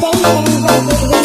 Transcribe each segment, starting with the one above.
Thank you.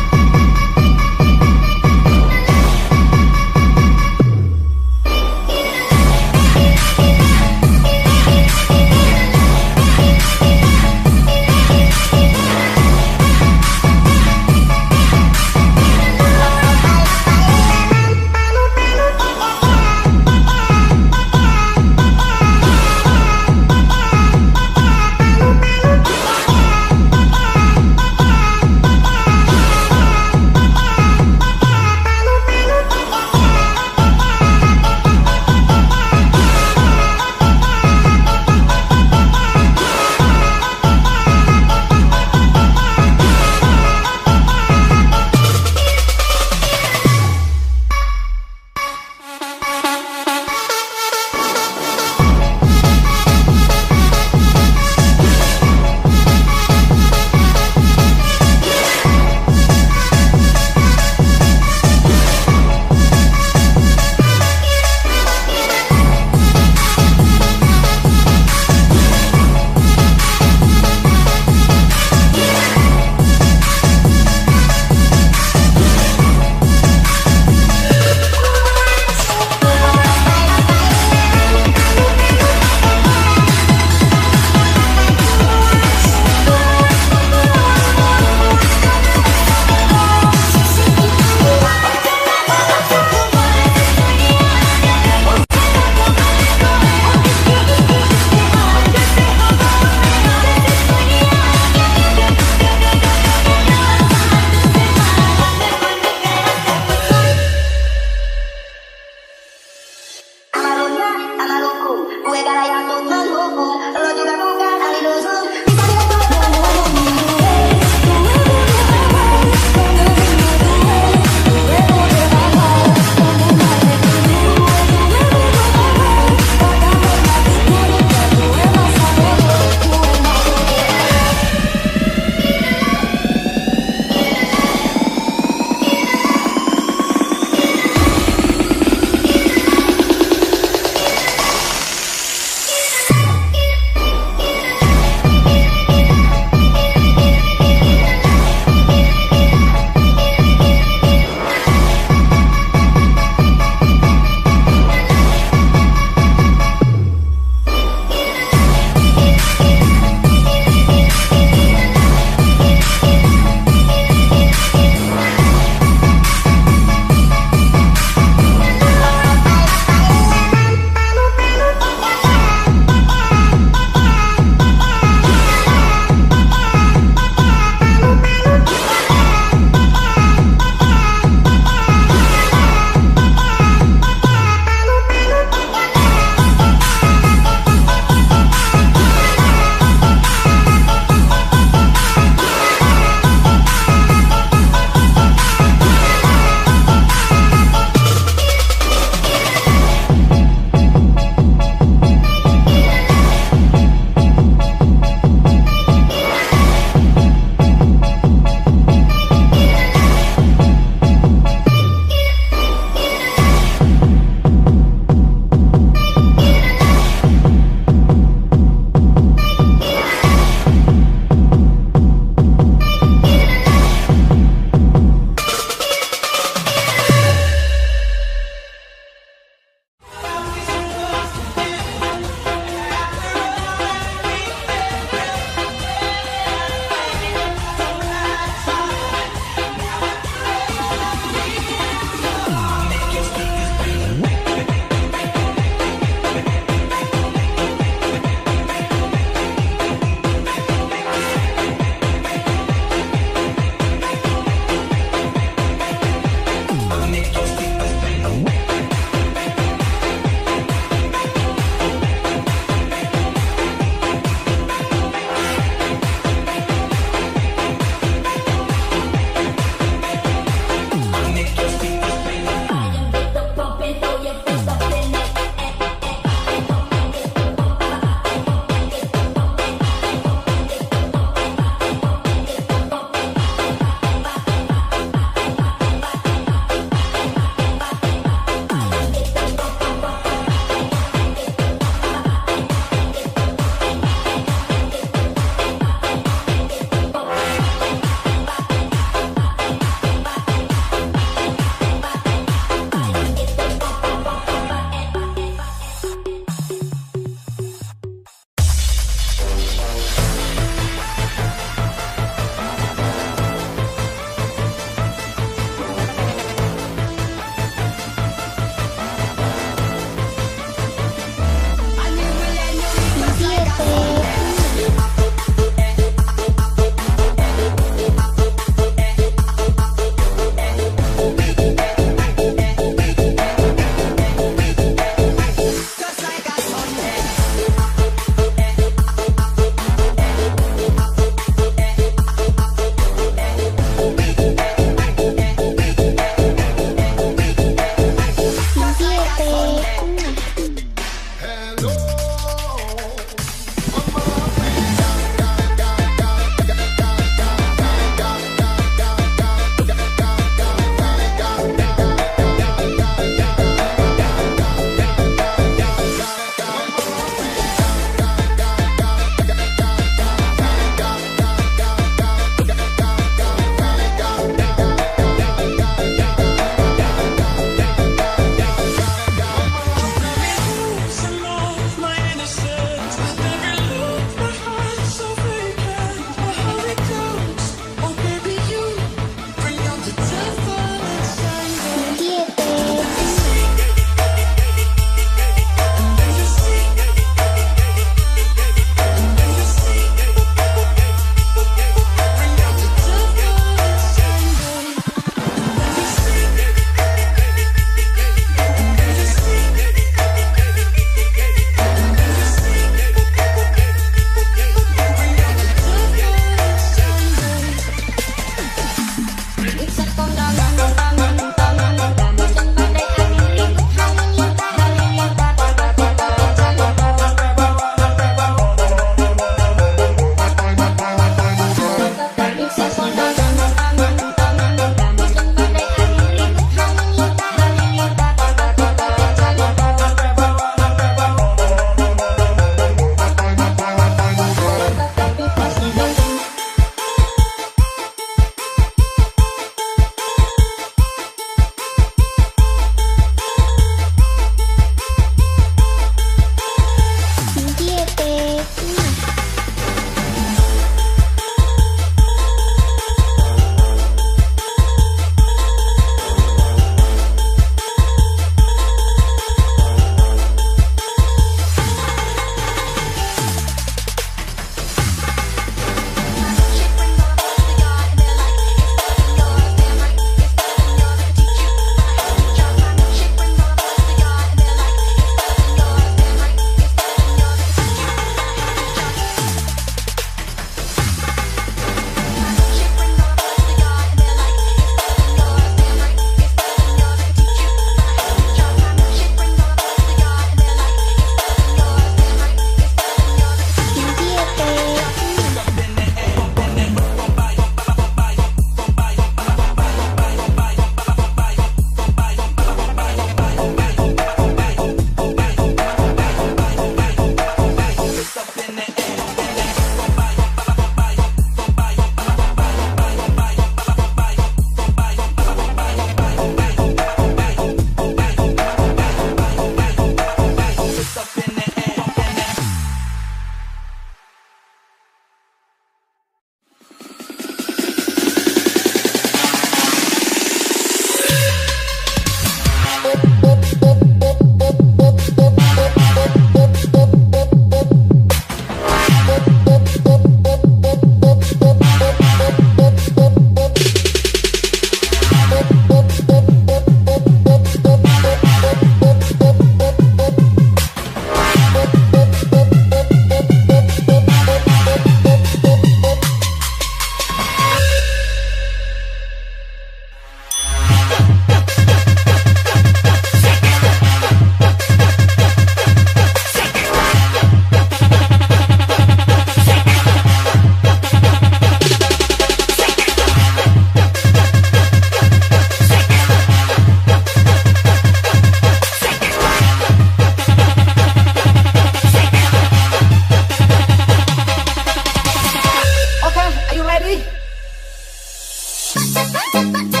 Bye.